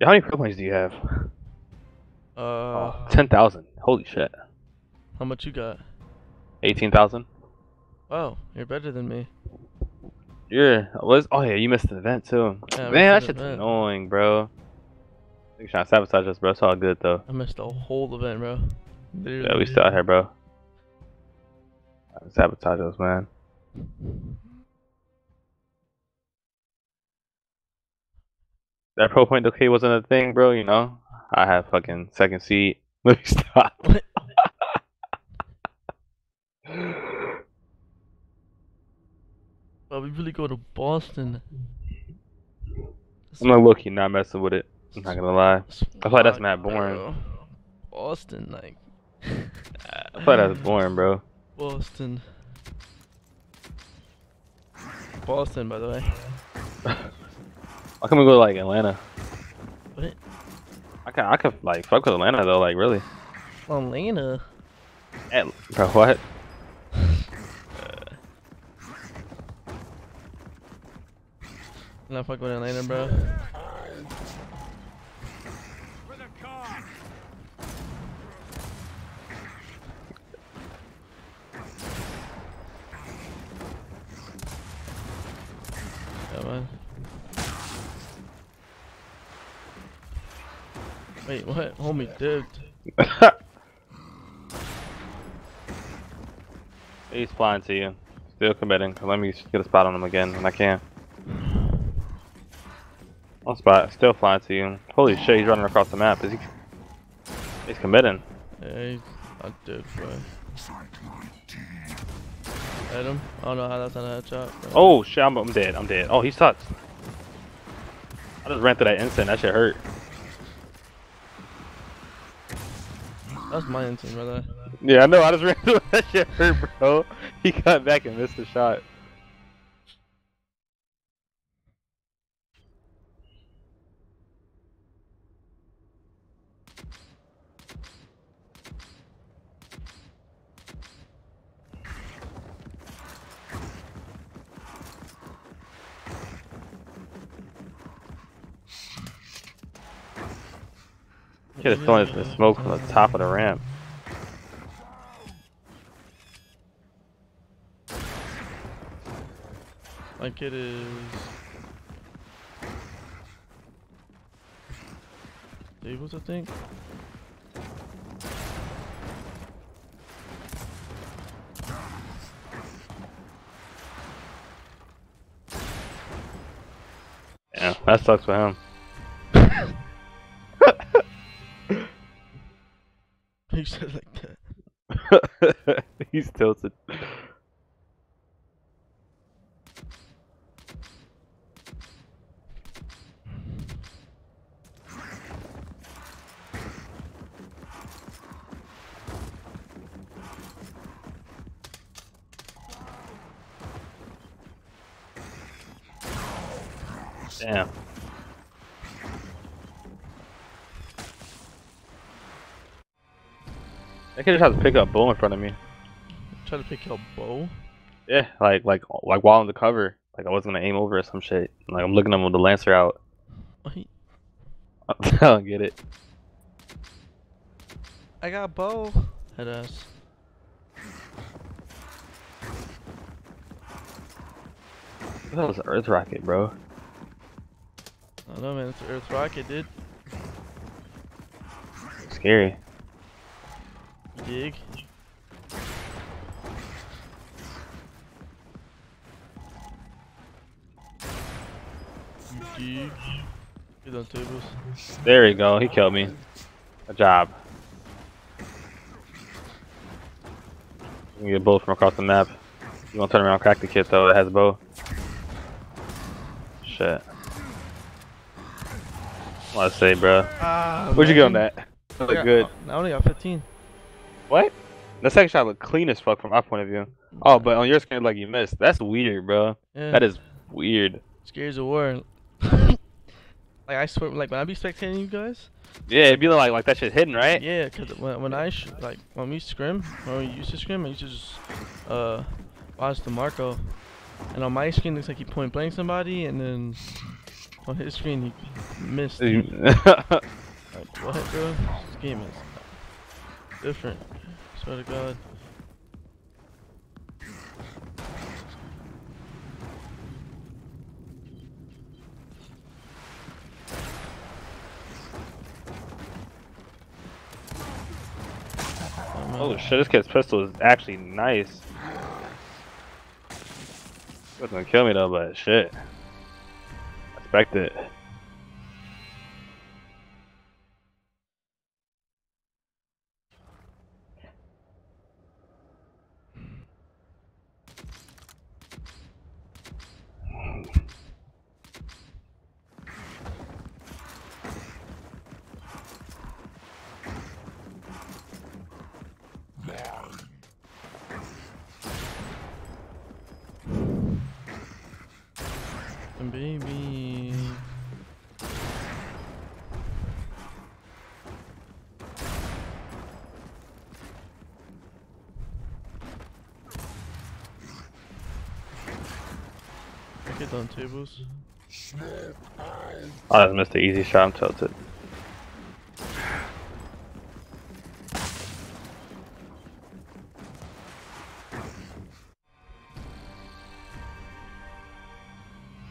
Yeah, how many pro points do you have? Uh, Oh, 10,000. Holy shit. how much you got? 18,000? Oh, you're better than me. You're, was, oh yeah, you missed the event too. Yeah, Man, that shit's event. annoying, bro. They trying to sabotage us, bro. It's all good though. I missed the whole event, bro. Yeah, we still out here, bro. Sabotage us, man. That pro point okay wasn't a thing, bro. You know, I have fucking second seat. Let me stop. But we really go to Boston. I'm not looking, not messing with it. I'm not gonna lie. I like that's mad boring. bro. Boston, like. I thought that's boring, bro. Boston. Boston, by the way. Why can't we go to like Atlanta? What? I can, I can like fuck with Atlanta though, like really. Atlanta. At, bro, what? Not fuck with Atlanta, bro. Yeah, man. Wait, what? Homie dipped. He's flying to you. Still committing. Let me get a spot on him again when I can. On spot. Still flying to you. Holy shit, he's running across the map. Is he? He's committing. Yeah, he's not dead, bro. Hit him. I don't know how that's not a headshot. Bro. Oh shit, I'm, I'm dead. I'm dead. Oh, he sucks. I just ran through that instant. That shit hurt. That's my instinct, brother. Yeah, I know. I just ran through that shit bro. He got back and missed the shot. Could have thrown it the smoke from the top of the ramp. Like it is. Tables, I think. Yeah, that sucks for him. said like that. He's tilted. Damn. I could just have to pick up bow in front of me. Try to pick your bow. Yeah, like like like while on the cover, like I wasn't gonna aim over or some shit. Like I'm looking at him with the lancer out. I don't get it. I got bow. Head ass. That was an Earth rocket, bro. I don't know, man. It's an Earth rocket, dude. Scary. Dig. Dig. Get on tables. There you go. He killed me. Good job. You can get both from across the map. You want to turn around, and crack the kit though. It has a bow. Shit. What I say, bro? Ah, Where'd you get on man. that? I Look good. I only got 15. What? The second shot looked clean as fuck from my point of view. Oh, but on your screen, like you missed. That's weird, bro. Yeah. That is weird. Scares of war. like I swear, like when I be spectating you guys. Yeah, it'd be like like that shit hidden, right? Yeah, cause when when I sh like when we scrim, when we used to scrim, I used to just uh watch the Marco, and on my screen looks like he point blank somebody, and then on his screen he missed. Like what, bro? This game is different. Swear to God. Oh. Holy shit, this kid's pistol is actually nice. It gonna kill me though, but shit. Expect it. Baby. Get on tables. I just missed the easy shot. I'm tilted.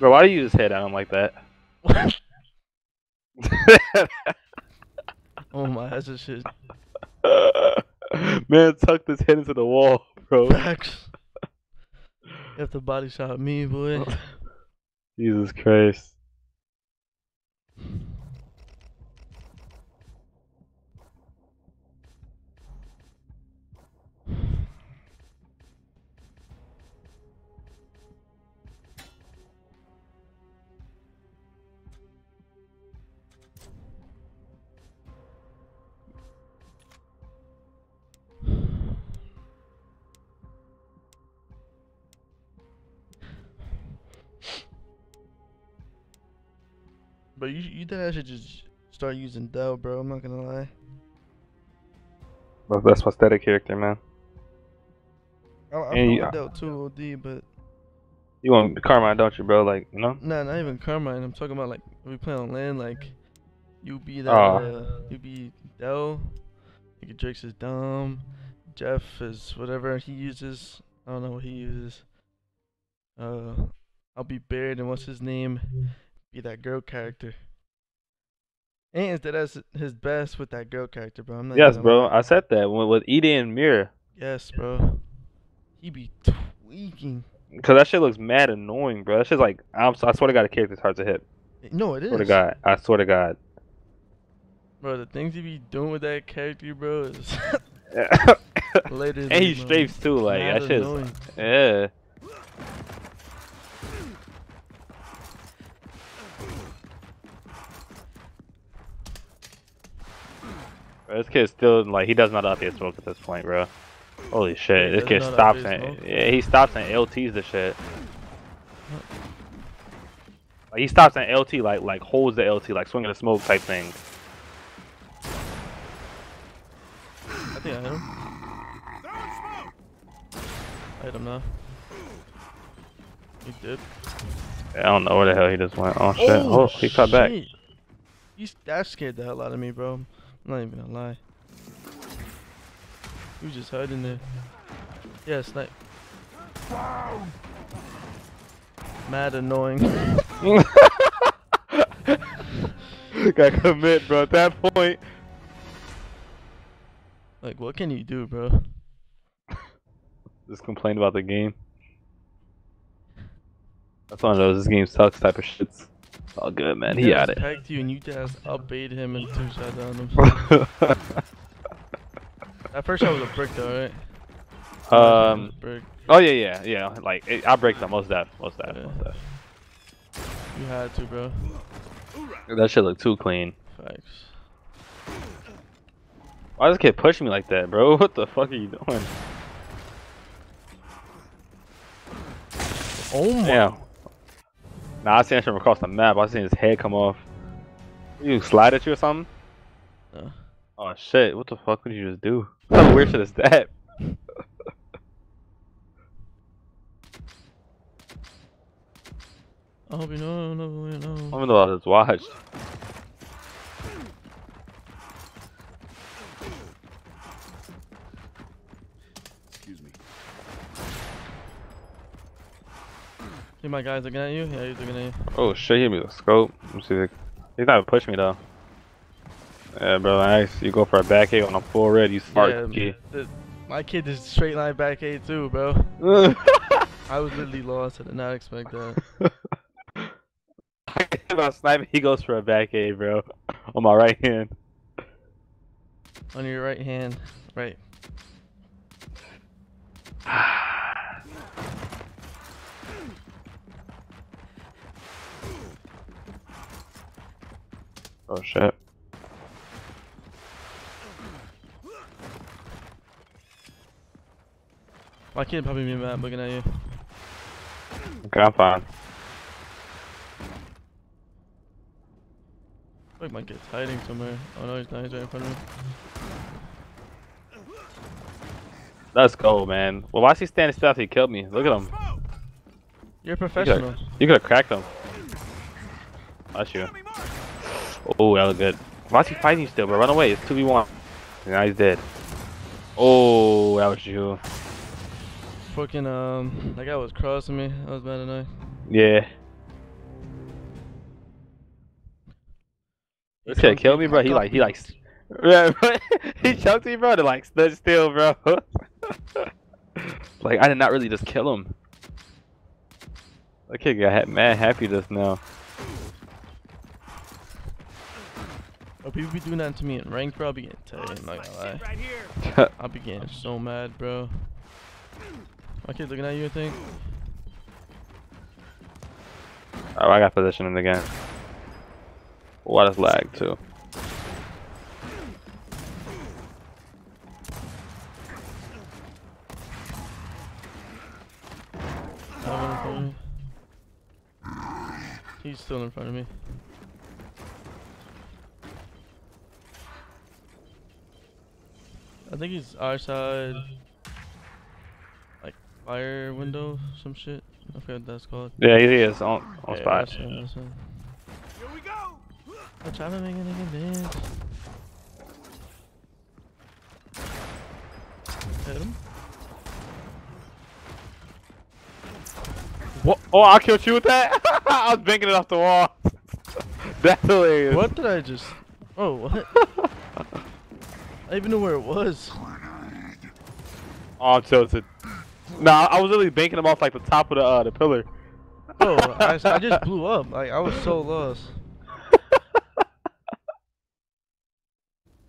Bro, why do you just hit at him like that? Oh my, that's a shit. Man tucked his head into the wall, bro. Facts. You have to body shot me, boy. Jesus Christ. But you, you think I should just start using Del, bro? I'm not gonna lie. That's- That's my static character, man. I, I And you- Del too, OD, but You want Carmine, don't you, bro? Like, you know? nah, not even Carmine. I'm talking about like we play on land, like you be that, uh, you be Del, like Drake's is dumb, Jeff is whatever he uses. I don't know what he uses. Uh, I'll be Baird, and what's his name? Be that girl character. And that that's his best with that girl character, bro. I'm not Yes, bro. lie. I said that with, with Edie and Mirror. Yes, bro. He be tweaking. Because that shit looks mad annoying, bro. That shit's like, I'm, I swear to God, the character's hard to hit. No, it is. Swear to God. I swear to God. Bro, the things he be doing with that character, bro, is and he strafes too, like, that shit's. annoying. Yeah. Bro, this kid's still like he know how to update smoke at this point, bro. Holy shit! This kid know how to stops and yeah, he stops saying LTs the shit. Like he stops saying LT like like holds the LT like swinging the smoke type thing. I think I hit him. I hit him now. He did. I don't know where the hell he just went. Oh shit! Oh, he cut back. that scared the hell out of me, bro. I'm not even gonna lie. He was just hiding there. Yeah, snipe. Mad annoying. Gotta commit, bro. At that point, like, what can you do, bro? just complain about the game. That's one of those. This game sucks type of shits. All good, man. He got it. pegged you and you just upbait him and two shot down him. That first shot was a brick though, right? Um. brick. Oh yeah, yeah, yeah. Like it, I break them. Most def, most def, Yeah. most def. You had to, bro. That shit look too clean. Facts. Why does this kid pushing me like that, bro? What the fuck are you doing? Oh my. Damn. Nah, I seen him from across the map. I seen his head come off. You slide at you or something? No. Oh shit! What the fuck would you just do? What of weird shit is that? I hope you know, no, no, no. Even though I just watched. Excuse my guy's looking at you. Yeah, he's looking at you. Oh shit, he hit me with a scope. Let me see if he's not push me though. Yeah, bro, nice. You go for a back eight on a full red, you smart yeah, kid. the- my kid is straight line back eight too, bro. I was literally lost. I did not expect that. About sniping, he goes for a back eight, bro. On my right hand. On your right hand, right. Oh shit. My kid probably be mad looking at you. Okay, I'm fine. Like my kid's hiding somewhere. Oh no, he's not. He's right in front of me. Let's go, man. Well, why is he standing still after he killed me? Look at him. You're a professional. You could have cracked him. That's you. Oh, that was good. Why is he fighting still, bro? Run away. It's 2v1. Now he's dead. Oh, that was you. Fucking um, that guy was crossing me. That was bad annoying. Yeah. He This kid choked killed me, bro. He like, he like, yeah, bro. he choked me, bro. To like stood still, bro. like I did not really just kill him. That kid got mad happy just now. Oh, people be doing that to me in ranked, bro. I'll be getting tight. I'm not gonna lie. I'll be getting so mad, bro. My kid's looking at you, I think. oh, I got positioning again. Oh, I just lagged too. Another one in front of me. He's still in front of me. I think he's our side. Like fire window, some shit. I forget what that's called. Yeah, he is on on Yeah, spot. that's it, that's it. Here we go. I'm trying to make a nigga dance. Hit him. What? Oh, I killed you with that. I was banking it off the wall. That's hilarious. What did I just? Oh, what? I even know where it was. Oh, I'm tilted. Nah, I was literally banking him off like the top of the uh, the pillar. Bro, I, I just blew up. Like I was so lost.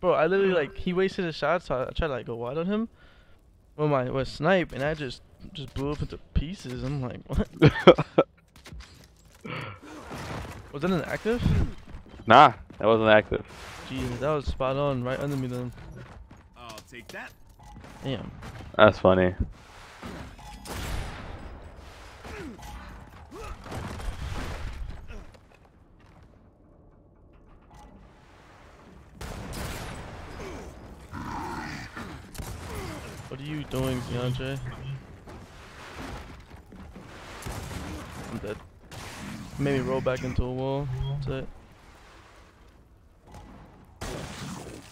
Bro, I literally like he wasted his shot, so I, I tried to like go wide on him. Well, my was snipe, and I just just blew up into pieces. I'm like, what? Was that an active? nah, that wasn't active. Jeez, that was spot on, right under me then. I'll take that. Damn. That's funny. What are you doing, DeAndre? I'm dead. Maybe roll back into a wall. That's it.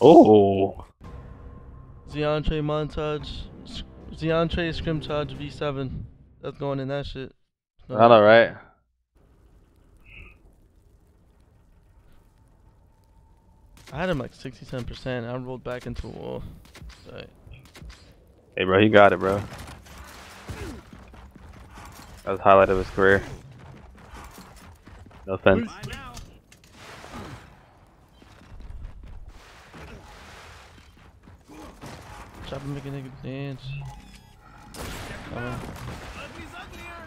Oh, Zeantre montage. S- Zeantre scrimtage V7. That's going in that shit. No, I know, right? I had him like 67%. I rolled back into a wall. Right. Hey, bro, he got it, bro. That was the highlight of his career. No offense. Chop and make a nigga dance. Come on. Ugly's uglier.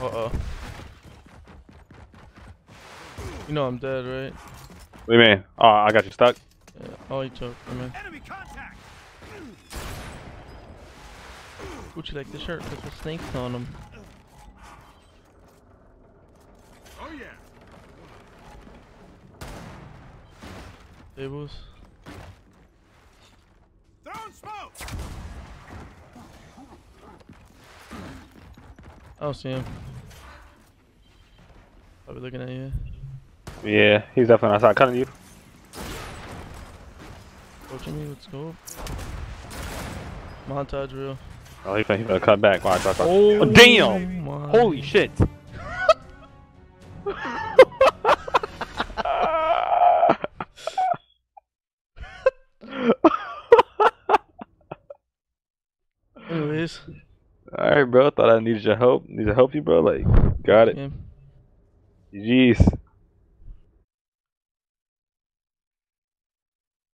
Uh oh. You know I'm dead, right? What do you mean? Oh, I got you stuck. Yeah. Oh, you choked. I mean, Enemy contact. Gucci like the shirt with the snakes on them. Oh yeah. Tables. Throwing smoke. I don't see him. Probably looking at you. Yeah, he's definitely outside cutting you. Approaching me, let's go. Montage reel. Oh, he's gonna, he gonna cut back. Watch, watch, watch. Oh, oh damn! my. Holy shit! Anyways. Alright, bro. Thought I needed your help. Need to help you, bro. Like, got it. Yeah. GG's.